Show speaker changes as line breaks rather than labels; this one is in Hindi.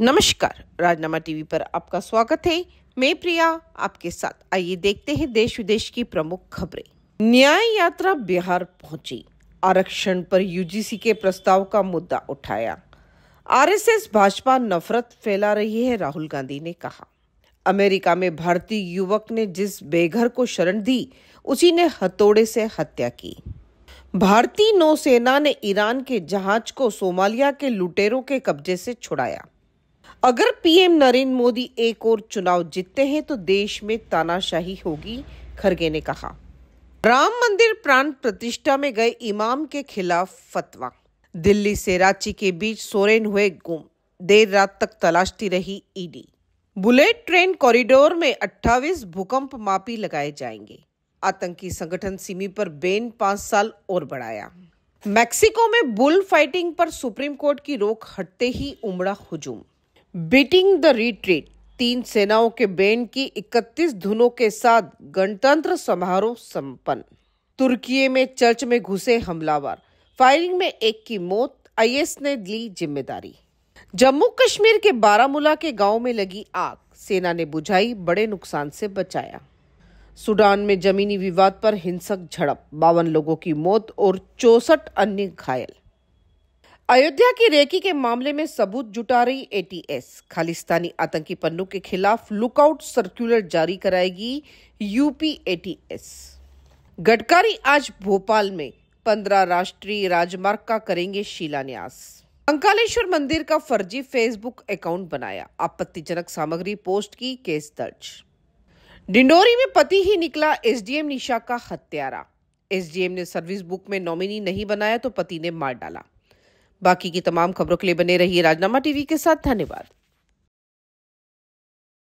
नमस्कार, राजनामा टीवी पर आपका स्वागत है। मैं प्रिया, आपके साथ आइए देखते हैं देश विदेश की प्रमुख खबरें। न्याय यात्रा बिहार पहुँची। आरक्षण पर यूजीसी के प्रस्ताव का मुद्दा उठाया। आरएसएस भाजपा नफरत फैला रही है, राहुल गांधी ने कहा। अमेरिका में भारतीय युवक ने जिस बेघर को शरण दी, उसी ने हथौड़े से हत्या की। भारतीय नौसेना ने ईरान के जहाज़ को सोमालिया के लुटेरों के कब्जे से छुड़ाया। अगर पीएम नरेंद्र मोदी एक और चुनाव जीतते हैं तो देश में तानाशाही होगी, खरगे ने कहा। राम मंदिर प्राण प्रतिष्ठा में गए इमाम के खिलाफ फतवा। दिल्ली से रांची के बीच सोरेन हुए गुम। देर रात तक तलाशती रही ईडी। बुलेट ट्रेन कॉरिडोर में 28 भूकंप मापी लगाए जाएँगे। आतंकी संगठन सिमी पर बेन पाँच साल और बढ़ाया। मैक्सिको में बुल फाइटिंग पर सुप्रीम कोर्ट की रोक हटते ही उमड़ा हुजूम। बीटिंग द रिट्रीट, तीन सेनाओं के बैंड की 31 धुनों के साथ गणतंत्र समारोह संपन्न। तुर्की में चर्च में घुसे हमलावर, फायरिंग में एक की मौत आईएस ने ली ज़िम्मेदारी। जम्मू कश्मीर के बारामूला के गाँव में लगी आग, सेना ने बुझाई, बड़े नुकसान से बचाया। सूडान में जमीनी विवाद पर हिंसक झड़प, बावन लोगों की मौत और चौसठ अन्य घायल। अयोध्या की रेकी के मामले में सबूत जुटा रही एटीएस खालिस्तानी आतंकी पन्नों के खिलाफ लुकआउट सर्कुलर जारी कराएगी यूपी एटीएस गडकरी आज भोपाल में पंद्रह राष्ट्रीय राजमार्ग का करेंगे शिलान्यास। अंकालेश्वर मंदिर का फर्जी फेसबुक अकाउंट बनाया, आपत्तिजनक सामग्री पोस्ट की केस दर्ज। डिंडोरी में पति ही निकला एसडीएम निशा का हत्यारा। एसडीएम ने सर्विस बुक में नॉमिनी नहीं बनाया तो पति ने मार डाला। बाकी की तमाम खबरों के लिए बने रहिए राजनामा टीवी के साथ। धन्यवाद।